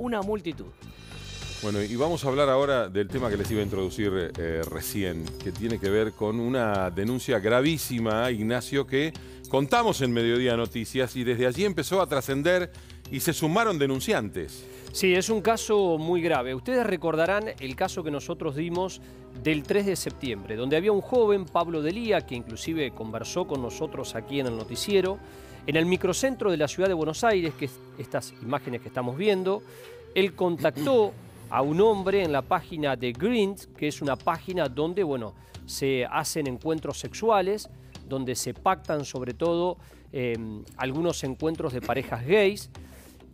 una multitud. Bueno, y vamos a hablar ahora del tema que les iba a introducir eh, recién, que tiene que ver con una denuncia gravísima, Ignacio, que contamos en Mediodía Noticias y desde allí empezó a trascender y se sumaron denunciantes. Sí, es un caso muy grave. Ustedes recordarán el caso que nosotros dimos del 3 de septiembre, donde había un joven, Pablo Delía, que inclusive conversó con nosotros aquí en el noticiero, en el microcentro de la ciudad de Buenos Aires, que es estas imágenes que estamos viendo, él contactó a un hombre en la página de Greens, que es una página donde, bueno, se hacen encuentros sexuales, donde se pactan sobre todo em, algunos encuentros de parejas gays.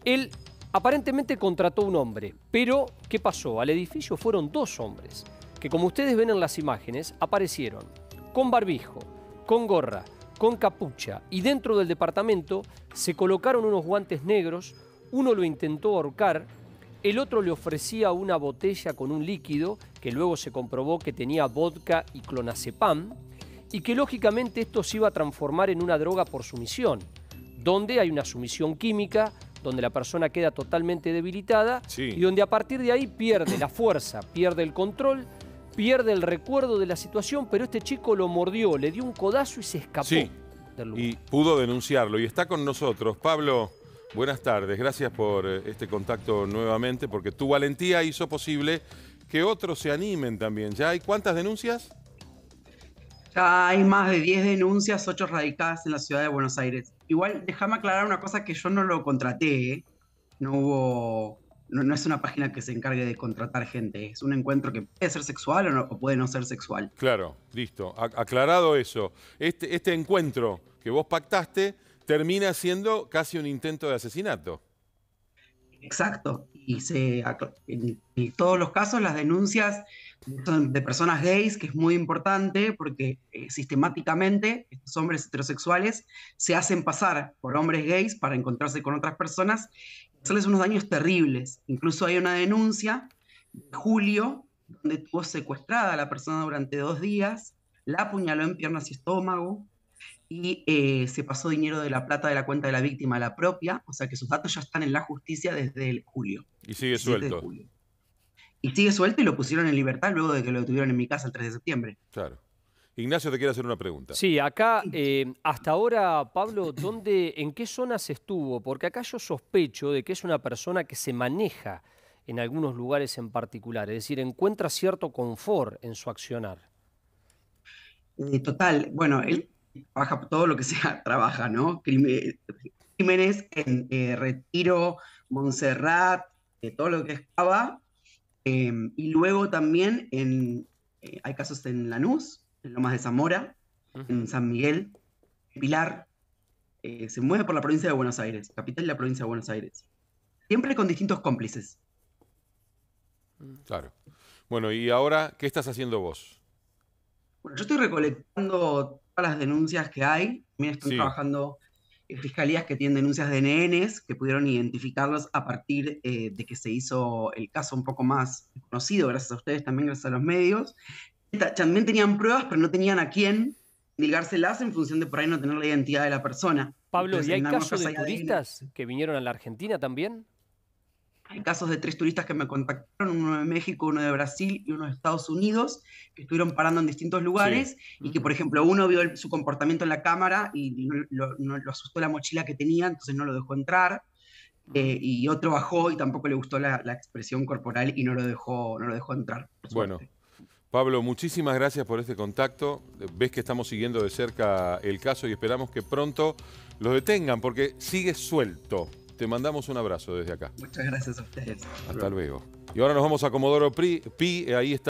Él aparentemente contrató un hombre, pero ¿qué pasó? Al edificio fueron dos hombres, que como ustedes ven en las imágenes, aparecieron con barbijo, con gorra, con capucha y dentro del departamento se colocaron unos guantes negros, uno lo intentó ahorcar, el otro le ofrecía una botella con un líquido que luego se comprobó que tenía vodka y clonazepam y que lógicamente esto se iba a transformar en una droga por sumisión, donde hay una sumisión química, donde la persona queda totalmente debilitada y donde a partir de ahí pierde la fuerza, pierde el control, pierde el recuerdo de la situación, pero este chico lo mordió, le dio un codazo y se escapó del lugar. Y pudo denunciarlo y está con nosotros. Pablo, Buenas tardes, gracias por eh, este contacto nuevamente, porque tu valentía hizo posible que otros se animen también. ¿Ya hay cuántas denuncias? Hay más de 10 denuncias, 8 radicadas en la ciudad de Buenos Aires. Igual, déjame aclarar una cosa que yo no lo contraté, ¿eh? no hubo, no, es una página que se encargue de contratar gente, es un encuentro que puede ser sexual o, no, o puede no ser sexual. Claro, listo, aclarado eso. Este, este encuentro que vos pactaste termina siendo casi un intento de asesinato. Exacto. Y en, todos los casos las denuncias son de personas gays, que es muy importante porque eh, sistemáticamente estos hombres heterosexuales se hacen pasar por hombres gays para encontrarse con otras personas y hacerles unos daños terribles. Incluso hay una denuncia de julio donde tuvo secuestrada a la persona durante dos días, la apuñaló en piernas y estómago, y eh, se pasó dinero de la plata de la cuenta de la víctima a la propia, o sea que sus datos ya están en la justicia desde el julio. Y sigue suelto. Y sigue suelto y lo pusieron en libertad luego de que lo detuvieron en mi casa el 3 de septiembre. Claro. Ignacio te quiere hacer una pregunta. Sí, acá, eh, hasta ahora, Pablo, ¿dónde, ¿en qué zonas estuvo? Porque acá yo sospecho de que es una persona que se maneja en algunos lugares en particular, es decir, encuentra cierto confort en su accionar. Eh, total, bueno, él trabaja todo lo que sea, trabaja, ¿no? Crímenes en eh, Retiro, Montserrat, eh, todo lo que estaba. Em, y luego también en, eh, hay casos en Lanús, en Lomas de Zamora, en San Miguel, en Pilar. se mueve por la provincia de Buenos Aires, capital de la provincia de Buenos Aires. Siempre con distintos cómplices. Claro. Bueno, y ahora, ¿qué estás haciendo vos? Bueno, yo estoy recolectando las denuncias que hay. También están trabajando en fiscalías que tienen denuncias de nenes, que pudieron identificarlos a partir eh, de que se hizo el caso un poco más conocido, gracias a ustedes también, gracias a los medios. También tenían pruebas, pero no tenían a quién ligárselas en función de por ahí no tener la identidad de la persona. Pablo, ¿y hay casos de turistas que vinieron a la Argentina también? Hay casos de tres turistas que me contactaron, uno de México, uno de Brasil y uno de Estados Unidos, que estuvieron parando en distintos lugares y que, por ejemplo, uno vio su comportamiento en la cámara y lo, asustó la mochila que tenía, entonces no lo dejó entrar. Eh, y otro bajó y tampoco le gustó la, expresión corporal y no lo dejó, no lo dejó entrar. Bueno, Pablo, muchísimas gracias por este contacto. Ves que estamos siguiendo de cerca el caso y esperamos que pronto lo detengan porque sigue suelto. Te mandamos un abrazo desde acá. Muchas gracias a ustedes. Hasta luego. Y ahora nos vamos a Comodoro Pi, ahí está.